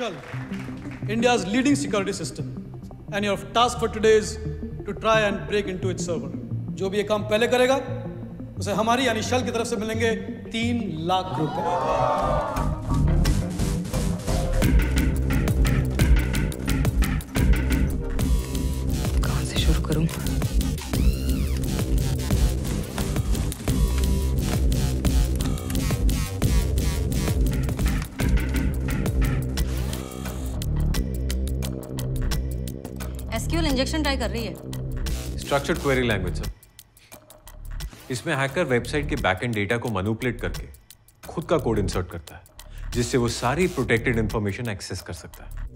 Shell, India's leading security system, and your task for today is to try and break into its server. जो भी ये काम पहले करेगा उसे हमारी यानी शल की तरफ़ से मिलेंगे तीन लाख रुपए करूँ एसक्यूएल इंजेक्शन ट्राई कर रही है। स्ट्रक्चर्ड क्वेरी लैंग्वेज सर इसमें हैकर वेबसाइट के बैकएंड डेटा को मैनिपुलेट करके खुद का कोड इंसर्ट करता है जिससे वो सारी प्रोटेक्टेड इंफॉर्मेशन एक्सेस कर सकता है।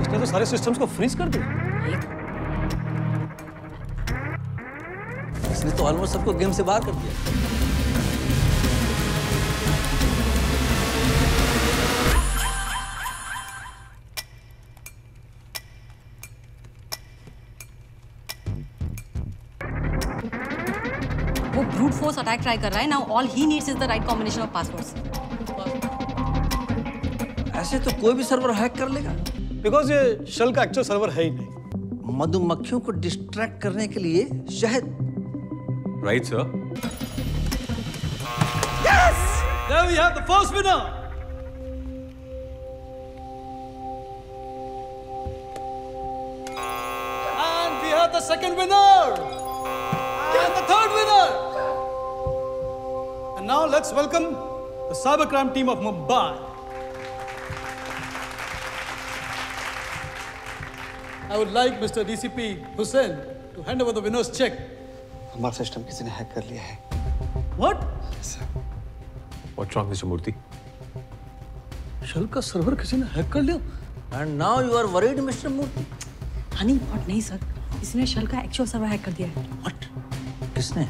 इसने तो सारे सिस्टम्स को फ्रीज कर दिया इसने तो ऑलमोस्ट सबको गेम से बाहर कर दिया। वो ब्रूट फोर्स अटैक ट्राई कर रहा है now all he needs is the right combination of passwords ऐसे तो कोई भी सर्वर हैक कर लेगा। बिकॉज़ ये शल का एक्चुअल सर्वर है ही नहीं। मधुमक्खियों को डिस्ट्रैक्ट करने के लिए शहद Right, sir? Yes! There we have the first winner! And we have the second winner! And the third winner! And now let's welcome the cybercrime team of Mumbai. I would like Mr. DCP Hussain to hand over the winner's check हमारा system किसी ने hack कर लिया है। What? What's wrong mister Murthy Shell का server किसी ने hack कर लिया? And now you are worried mister Murthy honey pot नहीं सर इसने शल का एक्चुअल सर्वर हैक कर दिया है। व्हाट किसने?